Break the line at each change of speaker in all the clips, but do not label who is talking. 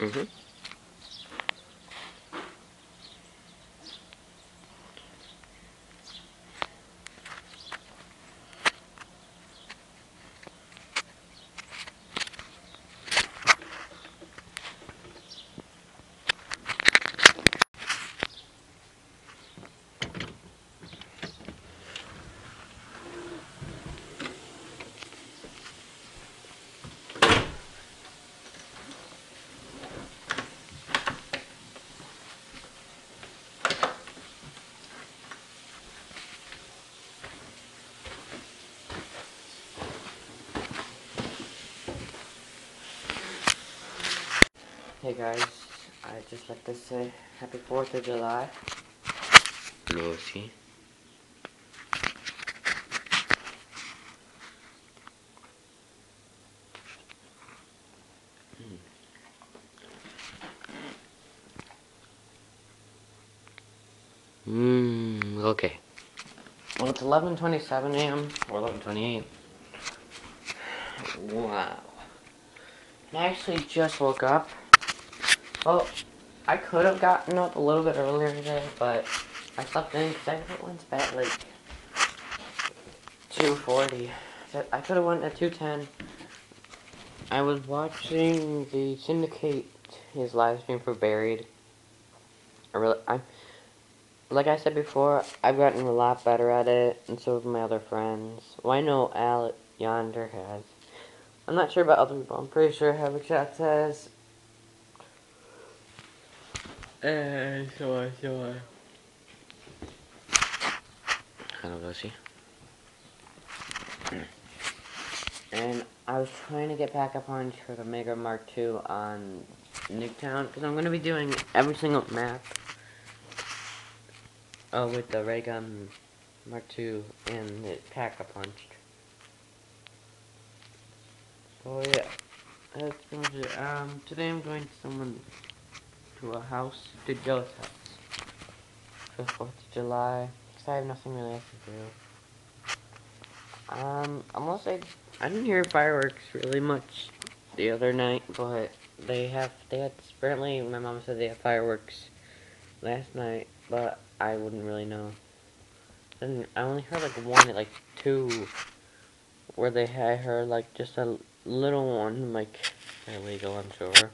Mm-hmm.
Hey guys, I just like to say happy 4th of July.
Lucy. Mmm, okay.
Well, it's 11.27 a.m. or 11.28. Wow. I actually just woke up. Well, I could have gotten up a little bit earlier today, but I slept in because I went to bed at like 2.40. I could have went at 2.10. I was watching the Syndicate, his live stream for Buried. I really, I'm, like I said before, I've gotten a lot better at it, and so have my other friends. Well, I know Al Yonder has. I'm not sure about other people. I'm pretty sure Habitat says. On, so on.
Hello, Lucy.
And I was trying to get back up on for the Mega Mark II on Nuketown, because I'm going to be doing every single map. Oh, with the ray gun Mark II and the pack-a-punched. So yeah, that's much it. Um, today I'm going to someone to a house, to Joe's house, for the 4th of July, because I have nothing really else to do. Um, I'm gonna say, I didn't hear fireworks really much the other night, but they have, they had, apparently my mom said they had fireworks last night, but I wouldn't really know. And I only heard like one like two, where they had heard like just a little one, like illegal, I'm sure.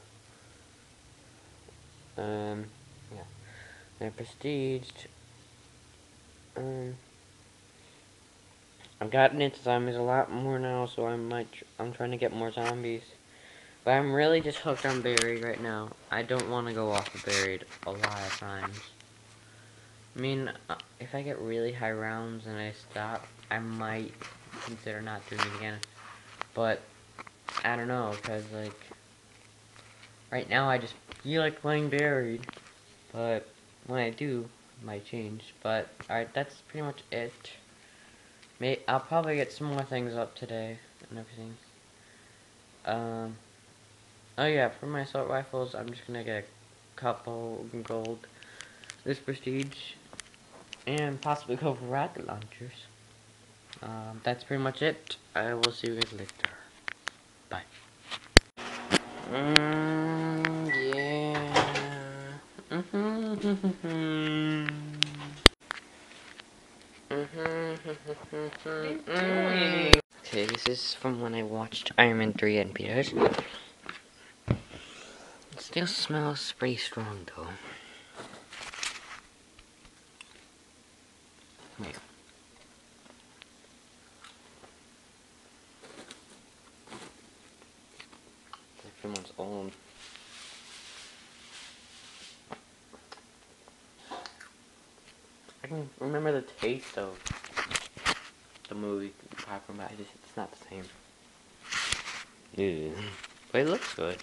Um, yeah, and prestiged. Um, I've gotten into zombies a lot more now, so I might. Tr I'm trying to get more zombies. But I'm really just hooked on buried right now. I don't want to go off of buried a lot of times. I mean, uh, if I get really high rounds and I stop, I might consider not doing it again. But, I don't know, because, like, right now I just feel like playing Buried. But, when I do, it might change. But, alright, that's pretty much it. May I'll probably get some more things up today and everything. Um, oh yeah, for my assault rifles, I'm just gonna get a couple gold. This prestige and possibly go for rocket launchers. Um, that's pretty much it. I will see you guys later. Bye. Mm-hmm. Mm-hmm. okay, this is from when I watched Iron Man 3 NPS. It still smells pretty strong though. Wait. Someone's own. Can remember the taste of the movie apart from just it's not the same.
Yeah. But it looks good.